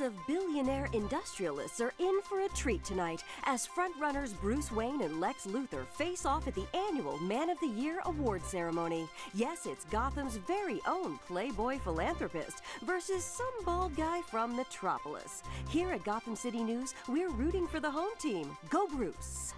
of billionaire industrialists are in for a treat tonight as frontrunners Bruce Wayne and Lex Luthor face off at the annual Man of the Year award ceremony. Yes, it's Gotham's very own playboy philanthropist versus some bald guy from Metropolis. Here at Gotham City News, we're rooting for the home team. Go Bruce!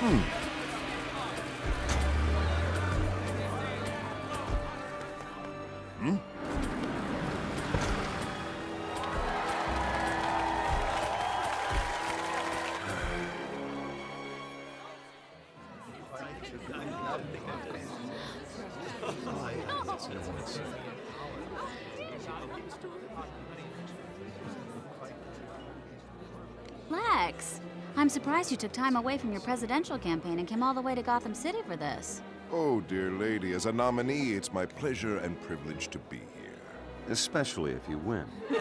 Hmm. Lex, I'm surprised you took time away from your presidential campaign and came all the way to Gotham City for this. Oh, dear lady, as a nominee, it's my pleasure and privilege to be here. Especially if you win.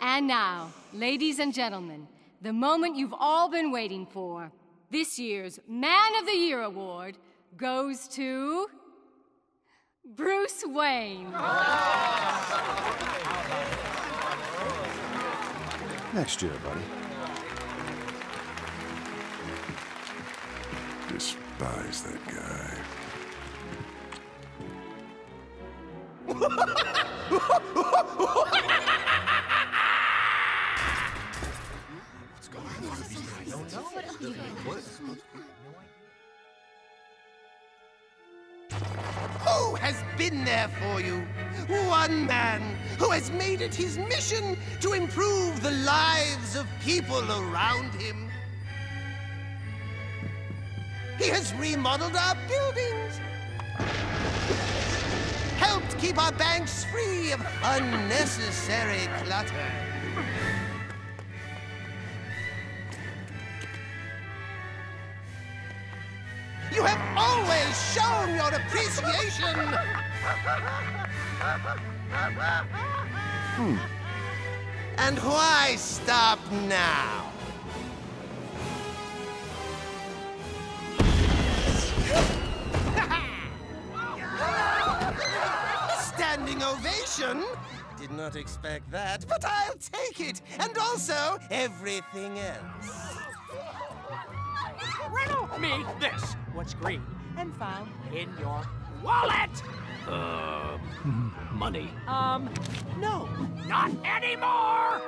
and now, ladies and gentlemen, the moment you've all been waiting for. This year's Man of the Year award goes to. Bruce Wayne. Next year, buddy. despise that guy. Who has been there for you? One man who has made it his mission to improve the lives of people around him. He has remodeled our buildings, helped keep our banks free of unnecessary clutter. You have always shown your appreciation. Hmm. And why stop now? Standing ovation? Did not expect that, but I'll take it. And also everything else. Riddle me this. What's green and found in your wallet? Uh, money. Um, no, not anymore.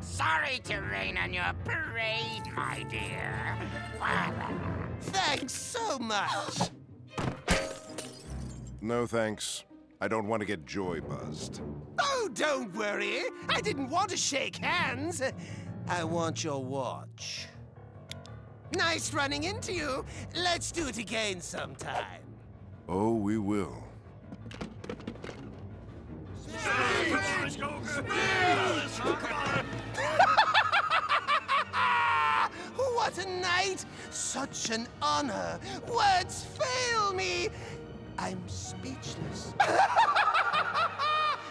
Sorry to rain on your parade, my dear. Thanks so much. No thanks. I don't want to get joy buzzed. Oh, don't worry. I didn't want to shake hands. I want your watch. Nice running into you. Let's do it again sometime. Oh, we will. what a night! Such an honor. Words fail me. I'm speechless.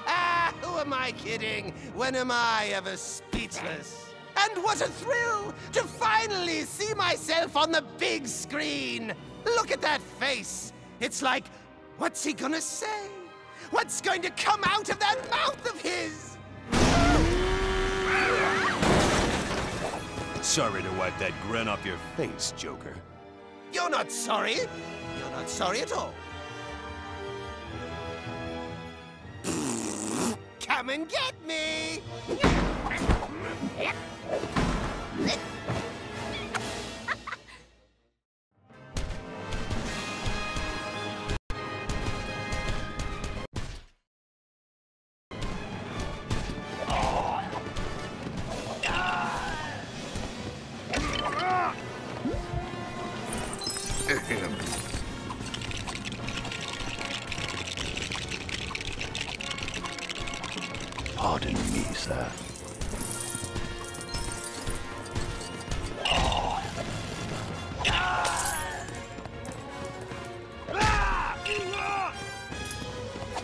ah, who am I kidding? When am I ever speechless? And what a thrill to finally see myself on the big screen! Look at that face! It's like, what's he gonna say? What's going to come out of that mouth of his? Sorry to wipe that grin off your face, Joker. You're not sorry. You're not sorry at all. Come and get me! Pardon me, sir.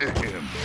Ahem.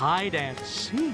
Hide and seek.